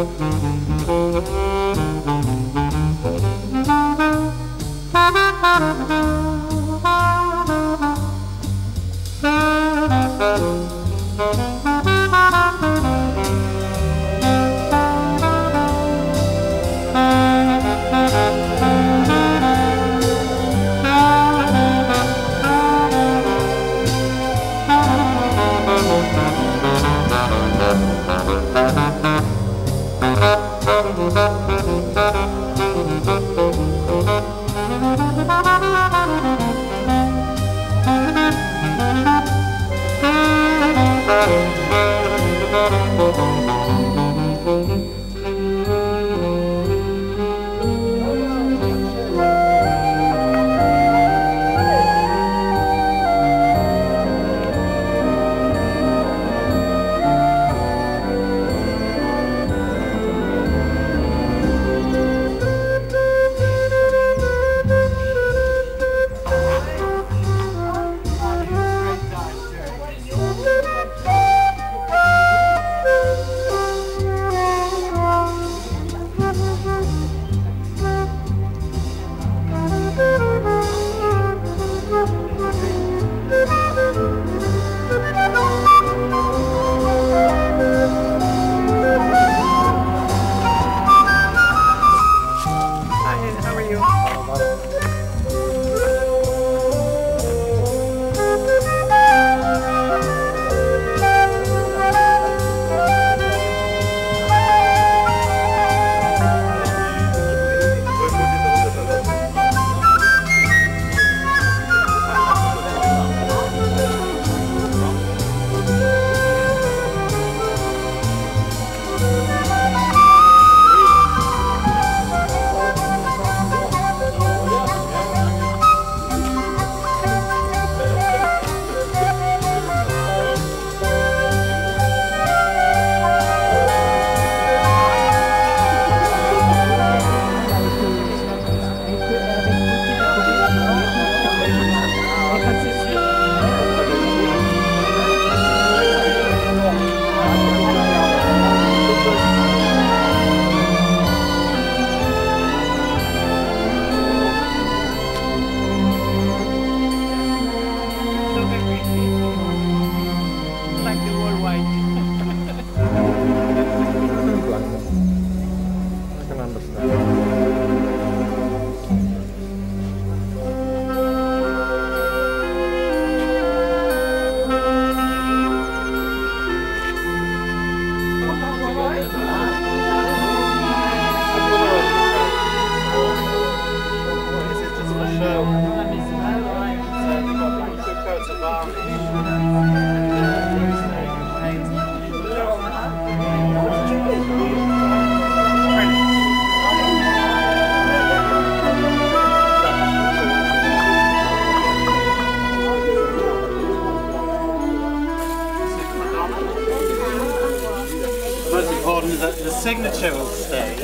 Música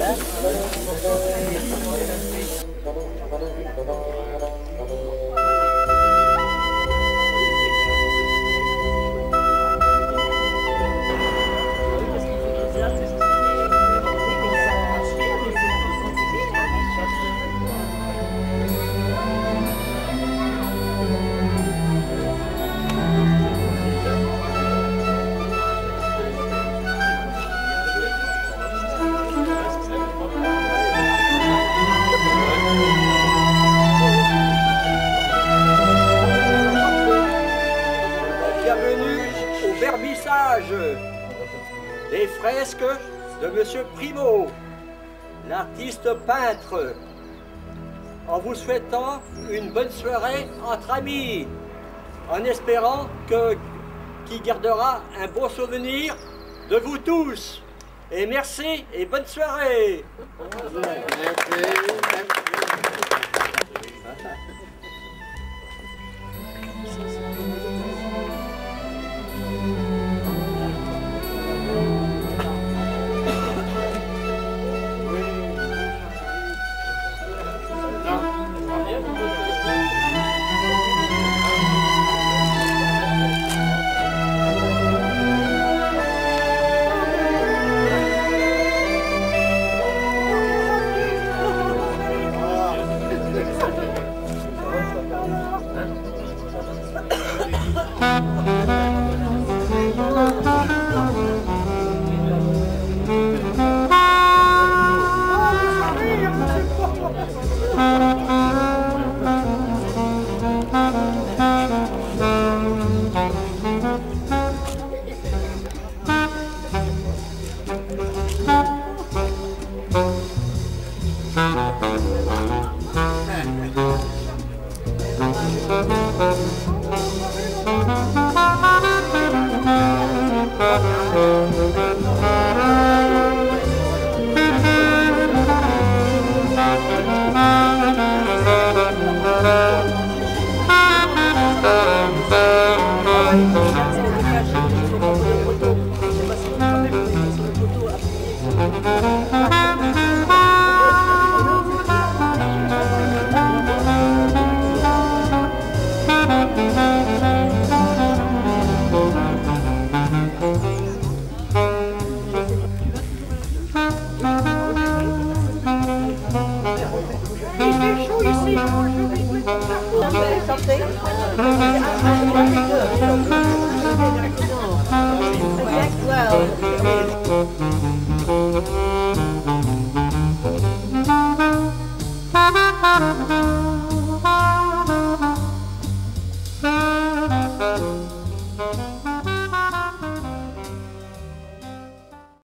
Gràcies. Des fresques de Monsieur Primo, l'artiste peintre, en vous souhaitant une bonne soirée entre amis, en espérant que qui gardera un bon souvenir de vous tous. Et merci et bonne soirée. Well,